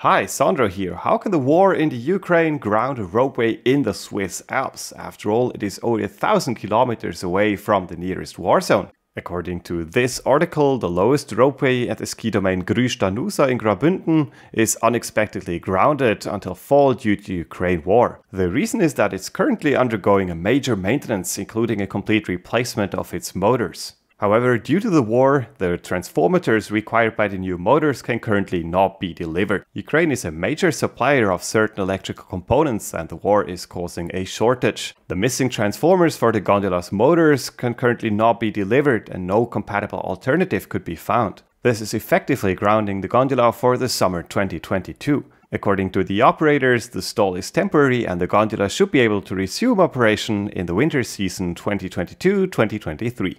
Hi, Sandro here. How can the war in the Ukraine ground a ropeway in the Swiss Alps? After all, it is only a thousand kilometers away from the nearest war zone. According to this article, the lowest ropeway at the ski domain Grüsch-Danusa in Graubünden is unexpectedly grounded until fall due to Ukraine war. The reason is that it's currently undergoing a major maintenance, including a complete replacement of its motors. However, due to the war, the transformators required by the new motors can currently not be delivered. Ukraine is a major supplier of certain electrical components and the war is causing a shortage. The missing transformers for the gondola's motors can currently not be delivered and no compatible alternative could be found. This is effectively grounding the gondola for the summer 2022. According to the operators, the stall is temporary and the gondola should be able to resume operation in the winter season 2022-2023.